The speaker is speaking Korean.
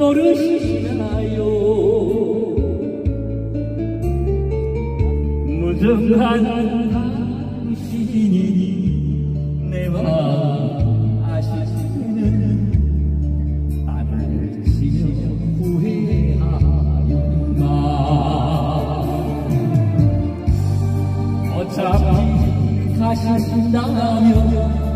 모르시나요? 무정한 당신이니 내 마음 아시는 나를 치며 후회하였나? 어차피 가신다면